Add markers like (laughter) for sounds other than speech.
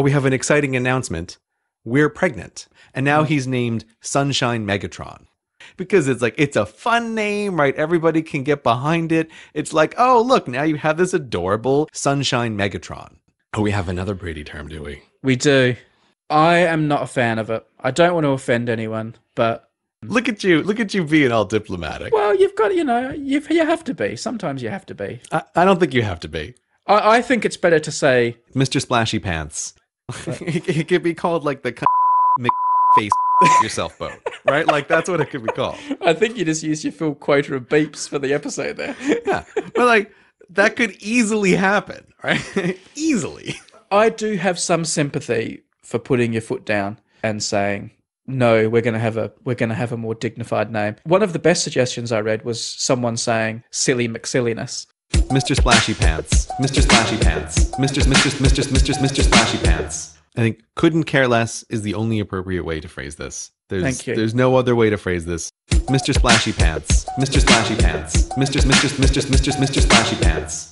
oh, we have an exciting announcement. We're pregnant. And now hmm. he's named Sunshine Megatron. Because it's like, it's a fun name, right? Everybody can get behind it. It's like, oh, look, now you have this adorable Sunshine Megatron. Oh, we have another Brady term, do we? We do. I am not a fan of it. I don't want to offend anyone, but Look at you. Look at you being all diplomatic. well, you've got you know you you have to be. Sometimes you have to be. I, I don't think you have to be. I, I think it's better to say Mr. Splashy Pants. (laughs) it, it could be called like the (laughs) (laughs) face yourself boat, right? Like that's what it could be called. I think you just used your full quota of beeps for the episode there. Yeah, but like that could easily happen, right? easily. I do have some sympathy for putting your foot down and saying no we're going to have a we're going to have a more dignified name one of the best suggestions i read was someone saying silly mcsilliness Mr. Splashy Pants. Mr. Splashy Pants. Mr. Mr. Mr. Mr. Mr. Splashy Pants. I think couldn't care less is the only appropriate way to phrase this. There's Thank you. there's no other way to phrase this. Mr. Splashy Pants. Mr. Splashy Pants. Mr. Mr. Mr. Mr. Mr. Splashy Pants.